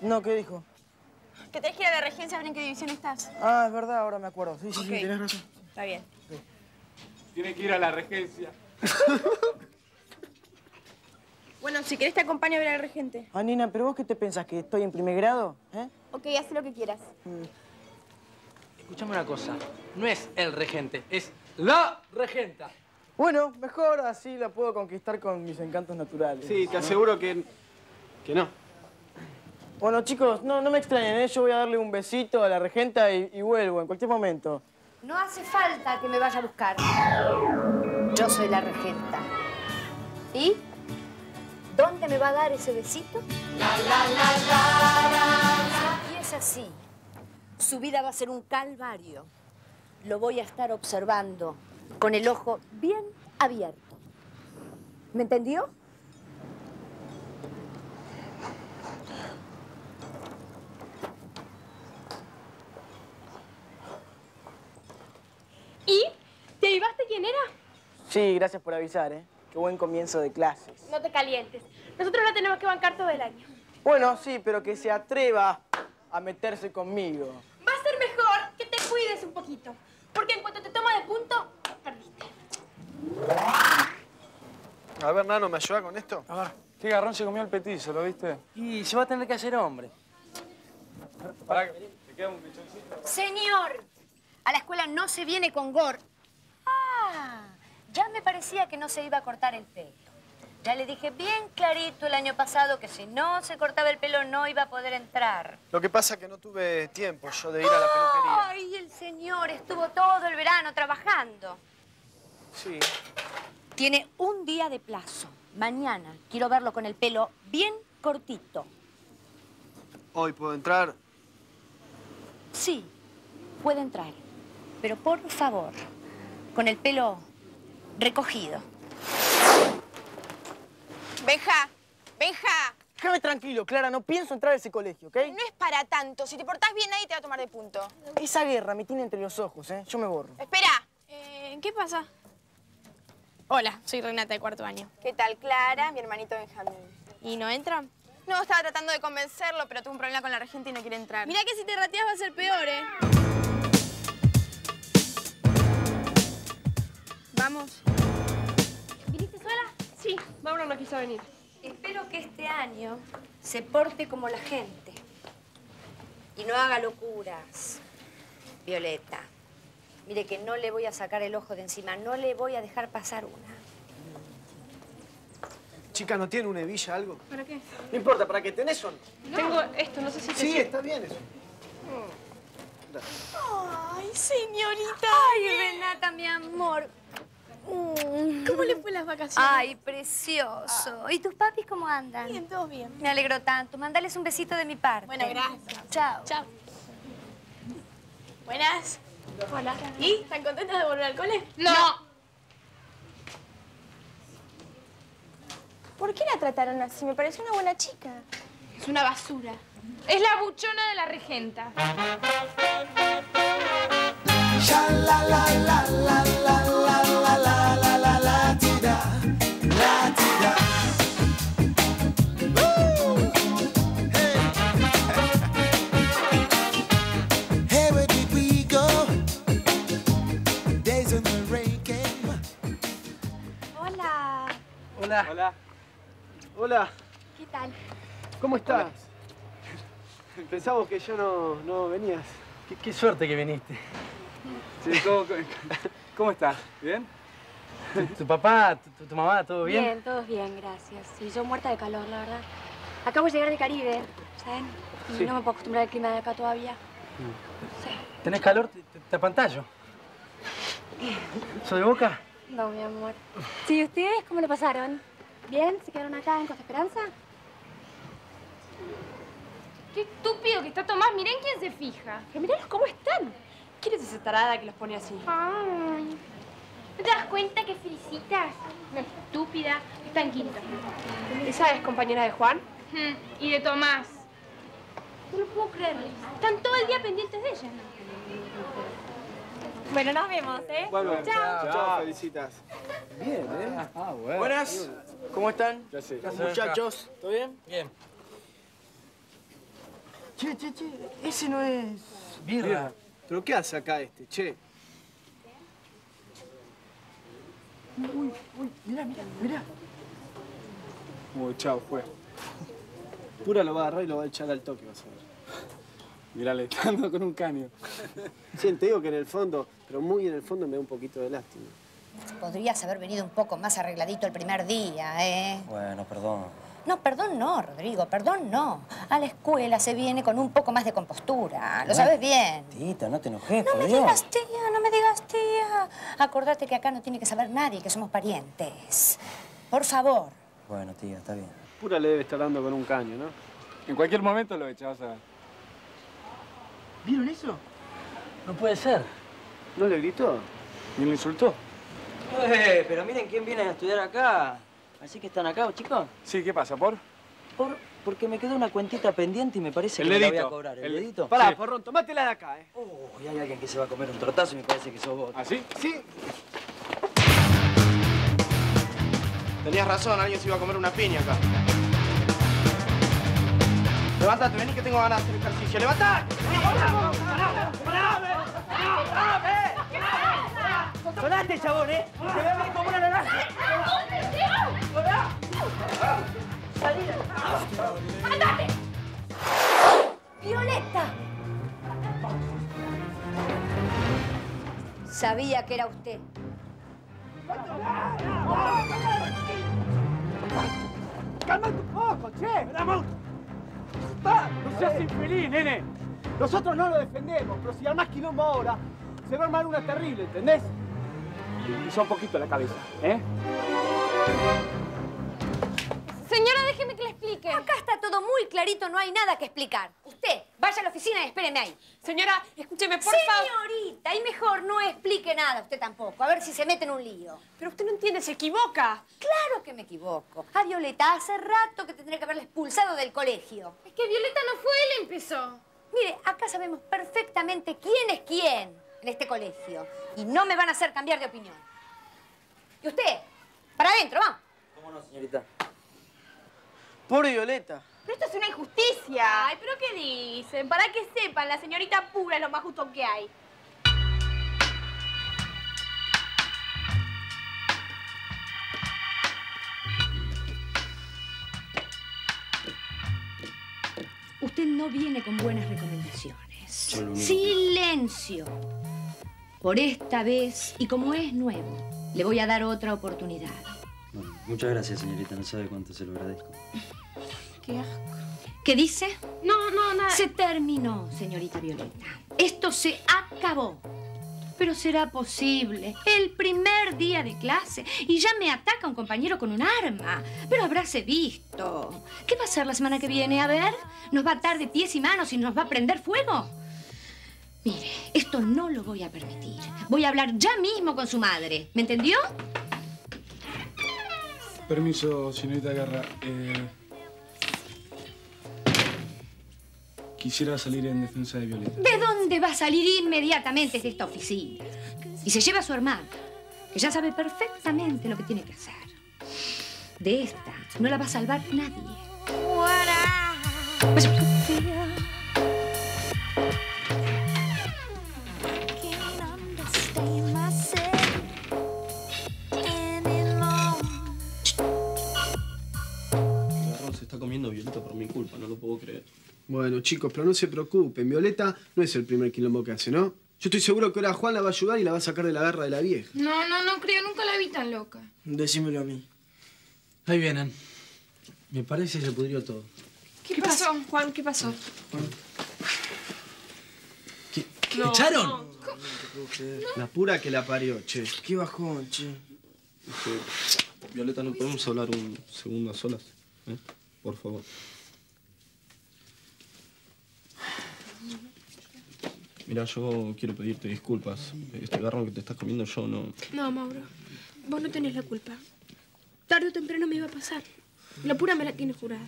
no? ¿qué dijo? Que tenés que ir a la regencia a ver en qué división estás. Ah, es verdad, ahora me acuerdo. Sí, sí, sí, tenés razón. Está bien. Tiene que ir a la regencia. Bueno, si querés te acompaño a ver al regente. Ah, Nina, ¿pero vos qué te pensás? ¿Que estoy en primer grado? ¿Eh? Ok, haz lo que quieras. Escuchame una cosa. No es el regente, es la regenta. Bueno, mejor así la puedo conquistar con mis encantos naturales. Sí, te aseguro que, que no. Bueno, chicos, no, no me extrañen, ¿eh? Yo voy a darle un besito a la regenta y, y vuelvo en cualquier momento. No hace falta que me vaya a buscar. Yo soy la regenta. ¿Y? ¿Dónde me va a dar ese besito? Y es así. Su vida va a ser un calvario. Lo voy a estar observando con el ojo bien abierto. ¿Me entendió? ¿Y? ¿Te avivaste quién era? Sí, gracias por avisar, ¿eh? Qué buen comienzo de clases. No te calientes. Nosotros la tenemos que bancar todo el año. Bueno, sí, pero que se atreva a meterse conmigo. Va a ser mejor que te cuides un poquito. Porque en cuanto te toma de punto, perdiste. A ver, Nano, ¿me ayuda con esto? A ver, qué garrón se comió el petizo, ¿lo viste? Y se va a tener que hacer hombre. Pará, ¿te queda un pichoncito? Señor, a la escuela no se viene con gor. Ya me parecía que no se iba a cortar el pelo. Ya le dije bien clarito el año pasado que si no se cortaba el pelo no iba a poder entrar. Lo que pasa es que no tuve tiempo yo de ir a la peluquería. Ay, el señor estuvo todo el verano trabajando. Sí. Tiene un día de plazo. Mañana quiero verlo con el pelo bien cortito. Hoy puedo entrar. Sí, puede entrar. Pero por favor, con el pelo recogido. Benja, Benja, Déjame tranquilo, Clara, no pienso entrar a ese colegio, ¿ok? no es para tanto. Si te portás bien, nadie te va a tomar de punto. Esa guerra me tiene entre los ojos, ¿eh? Yo me borro. Espera. Eh, ¿Qué pasa? Hola, soy Renata de cuarto año. ¿Qué tal, Clara? Mi hermanito Benjamín. ¿Y no entra? No, estaba tratando de convencerlo, pero tuvo un problema con la regente y no quiere entrar. Mira que si te rateas va a ser peor, ¿eh? Vamos. ¿Viniste sola? Sí, Mauro no quiso venir. Espero que este año se porte como la gente y no haga locuras. Violeta, mire que no le voy a sacar el ojo de encima, no le voy a dejar pasar una. Chica, ¿no tiene una hebilla algo? ¿Para qué? No importa, ¿para qué tenés no? Tengo esto, no sé si te Sí, sirve. está bien eso. Ay, señorita. Ay, Renata, mi amor. ¿Cómo le fue las vacaciones? Ay, precioso. ¿Y tus papis cómo andan? Bien, todos bien. Me alegro tanto. Mándales un besito de mi parte. Bueno, gracias. Chao. Chao. Buenas. Hola. ¿Y? ¿Están contentos de volver al cole? No. ¿Por qué la trataron así? Me pareció una buena chica. Es una basura. Es la buchona de la regenta. Hey, Hola. Hola. Hola, ¿Qué tal? ¿cómo estás? Pensamos que ya no, no venías. Qué, qué suerte que viniste. Sí, ¿cómo, cómo, estás? ¿Bien? ¿Tu, tu papá, tu, tu mamá, todo bien? Bien, todos bien, gracias. Y yo muerta de calor, la verdad. Acabo de llegar del Caribe, ¿saben? Y Sí. no me puedo acostumbrar al clima de acá todavía. ¿Tenés calor? Te, te, te apantallo. ¿Soy de boca? No, mi amor. Sí, ¿ustedes cómo lo pasaron? ¿Bien? ¿Se quedaron acá en Costa Esperanza? Qué estúpido que está Tomás. Miren quién se fija. Pero míralos cómo están. ¿Quién es esa tarada que los pone así? Ay. ¿No te das cuenta que felicitas? Una estúpida. Está en quinto. ¿Esa es compañera de Juan? Y de Tomás. No lo puedo creer. Están todo el día pendientes de ella. Bueno, nos vemos, ¿eh? Vuelvo. Chao. Chao, felicitas. Bien, ¿eh? Ah, bueno. Buenas. ¿Cómo están? Ya sé. Muchachos, ¿todo bien? Bien. Che, che, che, ese no es... Birra. ¿Pero qué hace acá este, che? Uy, uy, mirá, mirá, mirá. Uy, chao, fue. Pura lo va a agarrar y lo va a echar al toque, vas a ver. Está andando con un caño. Sí, te digo que en el fondo, pero muy en el fondo me da un poquito de lástima. Podrías haber venido un poco más arregladito el primer día, ¿eh? Bueno, perdón. No, perdón no, Rodrigo, perdón no. A la escuela se viene con un poco más de compostura, lo sabes bien. Tita, no te enojes, No por me Dios. digas tía, no me digas tía. Acordate que acá no tiene que saber nadie que somos parientes. Por favor. Bueno, tía, está bien. Pura le debe estar dando con un caño, ¿no? En cualquier momento lo echabas a ver. ¿Vieron eso? No puede ser. ¿No le gritó? ¿Y lo insultó? Eh, pero miren quién viene a estudiar acá. Así que están acá, chicos. Sí, ¿qué pasa, por? Por, porque me quedó una cuentita pendiente y me parece El que me la voy dedito. a cobrar. ¿El, El- dedito? Pará, Sí. porrón, tomátela de acá, ¿eh? Uy, hay alguien que se va a comer un tortazo y me parece que sos vos. ¿Así? Sí. Tenías razón, alguien se iba a comer una piña acá. Levántate, vení que tengo ganas de hacer ejercicio. ¡Levantate! ¡Sonate, chabón, eh! ¡Te voy a ver como una naranja! ¡Violeta! Sabía que era usted. ¡Calmate un poco, che! ¡Vamos! No seas infeliz, nene. Nosotros no lo defendemos, pero si armás quilombo ahora, se va a armar una terrible, ¿entendés? Usa un poquito la cabeza, ¿eh? Señora, déjeme que le explique. Acá está todo muy clarito, no hay nada que explicar. Usted, vaya a la oficina y espéreme ahí. Señora, escúcheme, por favor. Señorita, y mejor no explique nada usted tampoco, a ver si se mete en un lío. Pero usted no entiende, se equivoca. Claro que me equivoco. A Violeta hace rato que tendría que haberla expulsado del colegio. Es que Violeta no fue, él empezó. Mire, acá sabemos perfectamente quién es quién en este colegio. Y no me van a hacer cambiar de opinión. Y usted, para adentro, vamos. ¿Cómo no, señorita? Pobre Violeta. Pero esto es una injusticia. Ay, pero ¿qué dicen? Para que sepan, la señorita pura es lo más justo que hay. Usted no viene con buenas recomendaciones. Silencio. Por esta vez, y como es nuevo, le voy a dar otra oportunidad. Bueno, muchas gracias, señorita. No sabe cuánto se lo agradezco. Qué asco. ¿Qué dice? No, no, nada. Se terminó, señorita Violeta. Esto se acabó. Pero será posible. El primer día de clase y ya me ataca un compañero con un arma. Pero habráse visto. ¿Qué va a hacer la semana que viene? A ver, ¿nos va a atar de pies y manos y nos va a prender fuego? Mire, esto no lo voy a permitir. Voy a hablar ya mismo con su madre. ¿Me entendió? Permiso, señorita Guerra. Eh, quisiera salir en defensa de Violeta. ¿De dónde va a salir inmediatamente de esta oficina? Y se lleva a su hermana, que ya sabe perfectamente lo que tiene que hacer. De esta no la va a salvar nadie. Violeta por mi culpa, no lo puedo creer. Bueno, chicos, pero no se preocupen. Violeta no es el primer quilombo que hace, ¿no? Yo estoy seguro que ahora Juan la va a ayudar y la va a sacar de la garra de la vieja. No, no, no creo. Nunca la vi tan loca. Decímelo a mí. Ahí vienen. Me parece que se pudrió todo. ¿Qué, pasó, Juan? ¿Qué pasó? ¿Qué? ¿Qué? No, ¿Echaron? no. La pura que la parió, che. Qué bajón, che. Violeta, ¿no podemos hablar un segundo a solas? ¿Eh? Por favor. Mira, yo quiero pedirte disculpas. Este garrón que te estás comiendo yo no... No, Mauro. Vos no tenés la culpa. Tarde o temprano me iba a pasar. La pura me la tiene jurada.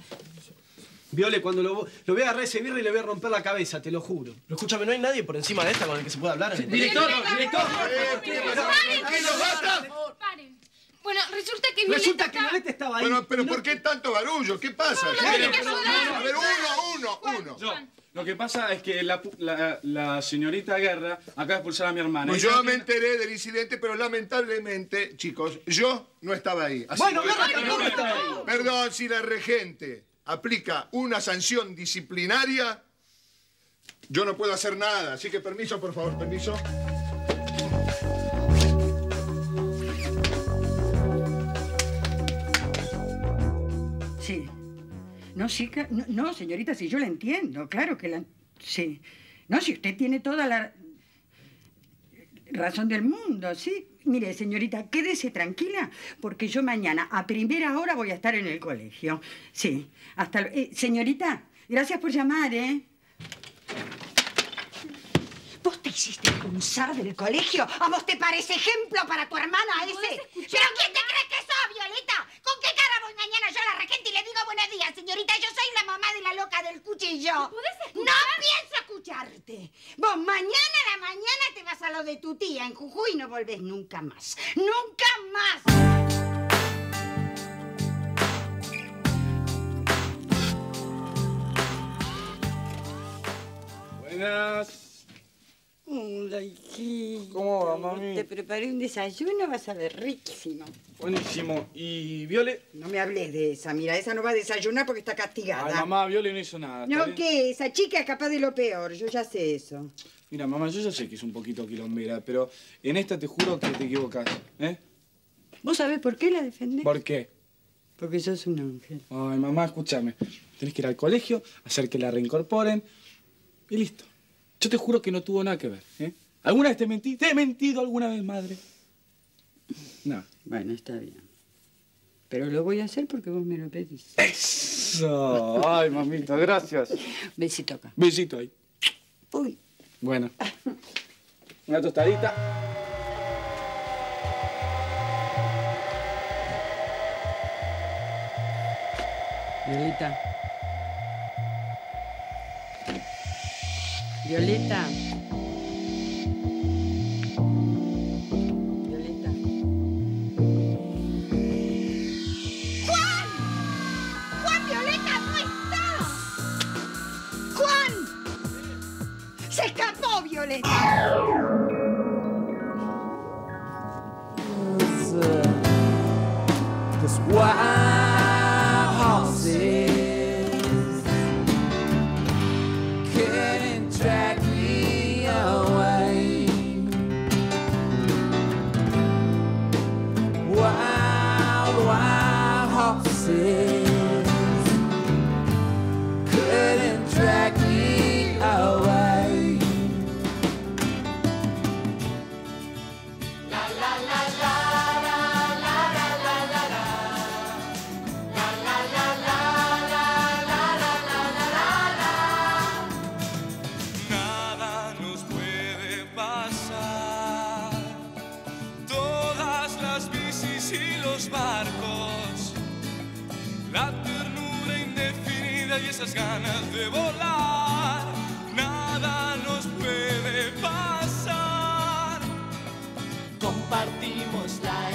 Viole, cuando lo, lo voy a agarrar ese birra y le voy a romper la cabeza, te lo juro. Pero escúchame, ¿no hay nadie por encima de esta con el que se pueda hablar? Director, colegio? director. ¡Paren! Bueno, resulta que Violeta Resulta que Violeta estaba ahí. Bueno, pero ¿por qué tanto barullo? ¿Qué pasa? No, no, tiene que ayudar. A ver, uno, uno, uno. Yo, lo que pasa es que la, pu- la- la señorita Guerra acaba de expulsar a mi hermana. Pues yo me enteré del incidente, pero lamentablemente, chicos, yo no estaba ahí. Así Bueno, que- Guerra tampoco estaba ahí. Perdón, si la regente aplica una sanción disciplinaria, yo no puedo hacer nada. Así que permiso, por favor, permiso. No, sí, no, no, señorita, sí, yo la entiendo, claro que la... Sí. No, si usted tiene toda la razón del mundo, sí. Mire, señorita, quédese tranquila, porque yo mañana a primera hora voy a estar en el colegio. Sí. Hasta... eh, señorita, gracias por llamar, ¿eh? ¿Vos te hiciste expulsar del colegio? ¿A vos te parece ejemplo para tu hermana ese? ¿Pero quién te crees que sos, Violeta? ¿Con qué mañana yo a la regente y le digo buenos días, señorita? Yo soy la mamá de la loca del cuchillo. No pienso escucharte. Vos mañana a la mañana te vas a lo de tu tía en Jujuy y no volvés nunca más. ¡Nunca más! Buenas. ¿Cómo va, mami? Te preparé un desayuno, vas a ver riquísimo. Buenísimo. ¿Y Viole? No me hables de esa, mira, esa no va a desayunar porque está castigada. Ay, mamá, Viole no hizo nada. ¿está No, bien? ¿qué? Esa chica es capaz de lo peor, yo ya sé eso. Mira, mamá, yo ya sé que es un poquito quilombera, pero en esta te juro que te equivocas. ¿Eh? ¿Vos sabés por qué la defendés? ¿Por qué? Porque sos un ángel. Ay, mamá, escúchame. Tenés que ir al colegio, hacer que la reincorporen y listo. Yo te juro que no tuvo nada que ver. ¿eh? ¿Alguna vez te mentí? ¿Te he mentido alguna vez, madre? No. Bueno, está bien. Pero lo voy a hacer porque vos me lo pedís. Eso. Ay, mamita, gracias. Besito acá. Besito ahí. Uy. Bueno. Una tostadita. Violeta. Violeta. Violeta. ¡Juan! ¡Juan Violeta no está! ¡Juan! ¡Se escapó Violeta! Y los barcos. La ternura indefinida y esas ganas de volar. Nada nos puede pasar. Compartimos la.